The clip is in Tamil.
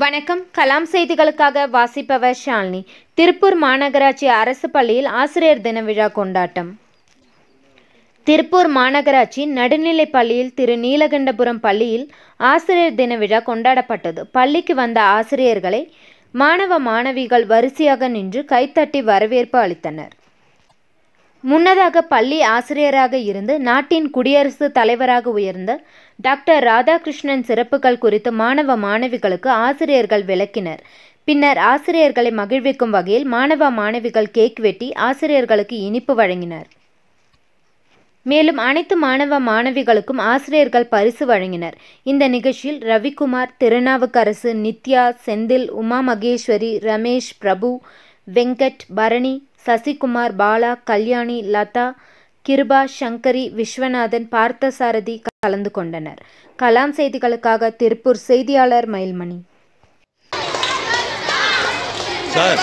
வணக்கம். கலாம் செய்திகளுக்காக வாசிப்பவர் ஷாலினி. திருப்பூர் மாநகராட்சி அரசு பள்ளியில் ஆசிரியர் தின விழா கொண்டாட்டம். திருப்பூர் மாநகராட்சி நடுநிலைப் பள்ளியில் திரு நீலகண்டபுரம் பள்ளியில் ஆசிரியர் தின விழா கொண்டாடப்பட்டது. பள்ளிக்கு வந்த ஆசிரியர்களை மாணவ மாணவிகள் வரிசையாக நின்று கைத்தட்டி வரவேற்பு அளித்தனர். முன்னதாக பள்ளி ஆசிரியராக இருந்து நாட்டின் குடியரசு தலைவராக உயர்ந்த டாக்டர் ராதாகிருஷ்ணன் சிறப்புகள் குறித்து மாணவ மாணவிகளுக்கு ஆசிரியர்கள் விளக்கினர். பின்னர் ஆசிரியர்களை மகிழ்விக்கும் வகையில் மாணவ மாணவிகள் கேக் வெட்டி ஆசிரியர்களுக்கு இனிப்பு வழங்கினர். மேலும் அனைத்து மாணவ மாணவிகளுக்கும் ஆசிரியர்கள் பரிசு வழங்கினர். இந்த நிகழ்ச்சியில் ரவிக்குமார் திருநாவுக்கரசு நித்யா செந்தில் உமா மகேஸ்வரி ரமேஷ் பிரபு வெங்கட் பரணி சசிகுமார் பாலா கல்யாணி லதா கிருபா சங்கரி விஸ்வநாதன் பார்த்தசாரதி கலந்து கொண்டனர். கலாம் செய்திகளுக்காக திருப்பூர் செய்தியாளர் மயில்மணி. சார்.